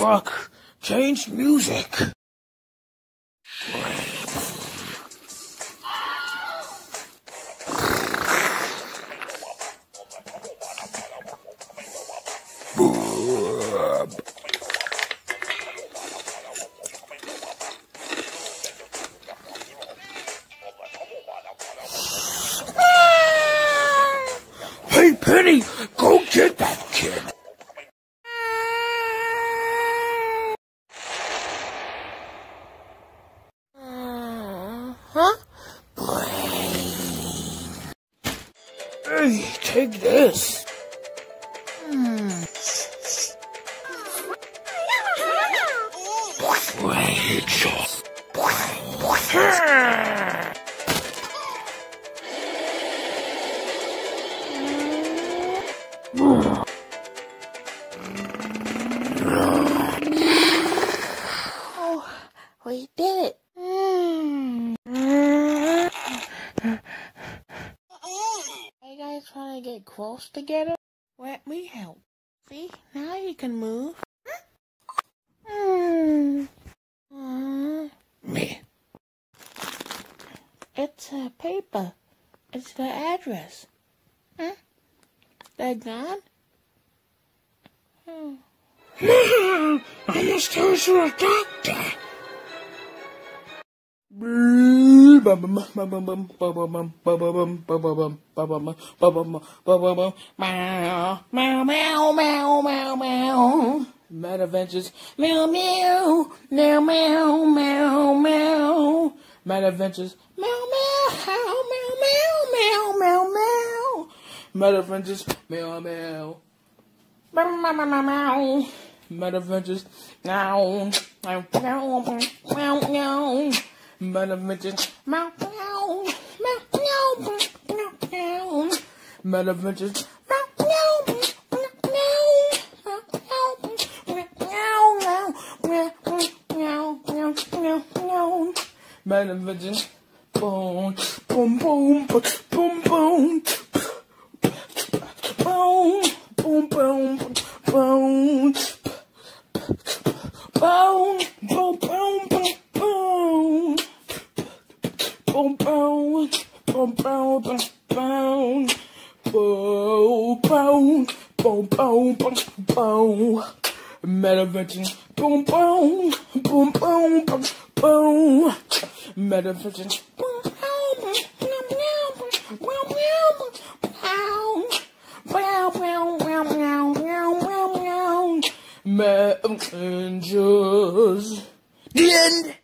Fuck. Change music. Hey, Penny, go get that kid. Huh? Hey, take this. Hmm. Rachel. Oh, we did it. Hey guys trying get close together? Let me help. See, now you can move. Mm. Mm. Me. It's a paper. It's the address. Hmm? They're gone? Hmm. I must go to a doctor. Matt Adventures. Meow, meow, meow, meow, meow, meow. Matt Adventures. Meow, meow, meow, meow, meow, meow, meow. Matt Adventures. Meow, meow. Meow, meow, meow, meow. Matt Adventures. Meow, meow, meow, meow, meow. Matt Adventures. Meow, meow, meow, meow, meow, meow. Matt Adventures. Meow, meow, meow, meow, meow, meow, meow, meow. Matt Adventures. Boom, boom, boom, boom, boom. Boom, boom, boom, boom. Boom, boom, boom, boom, boom. Boom, boom, boom, boom, boom, boom. Boom, boom, boom, boom, boom, boom. Metavision. Boom, boom, boom, boom, boom, boom. Metavision. Boom, boom, meow, meow, meow, meow. Messengers. The end.